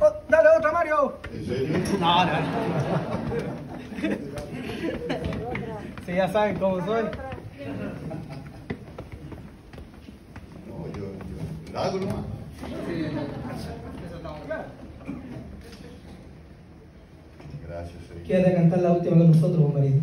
Oh, ¡Dale otra, Mario! ¿En serio? No, no. Si ya saben cómo soy. No, yo, yo. La hago nomás. Sí. Gracias, señor. ¿Quiere cantar la última con nosotros, marido?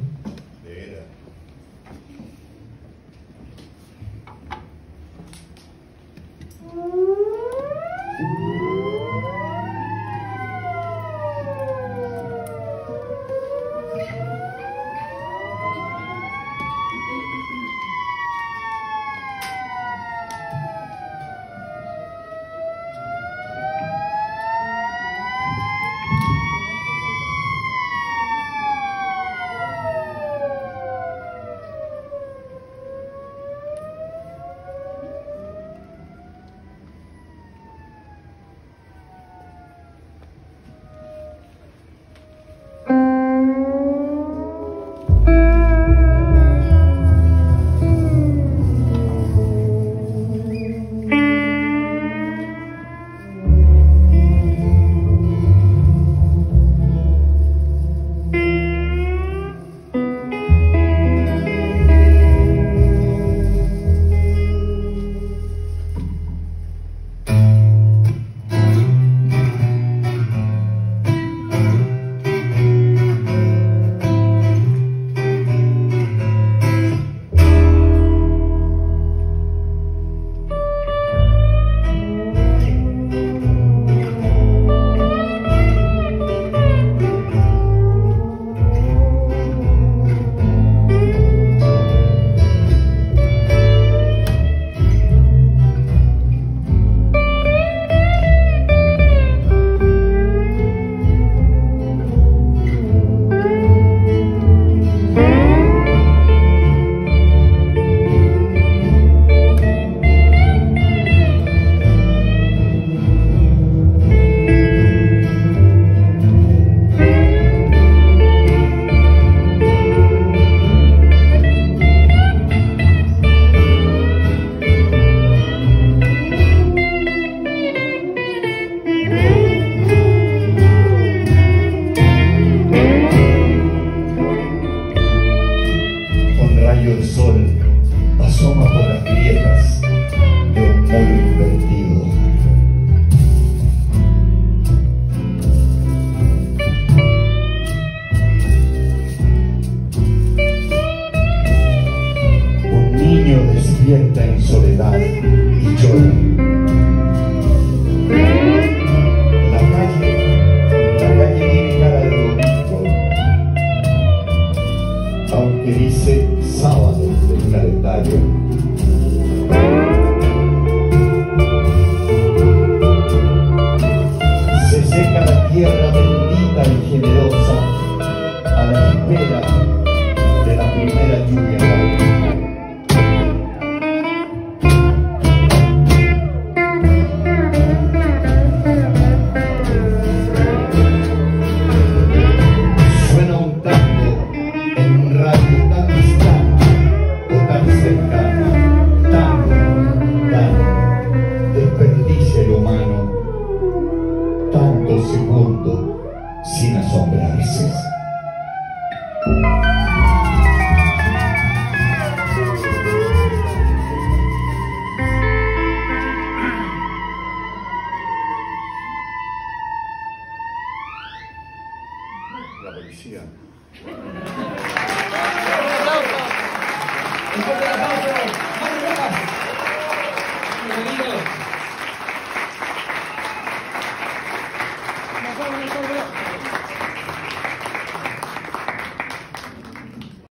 like it.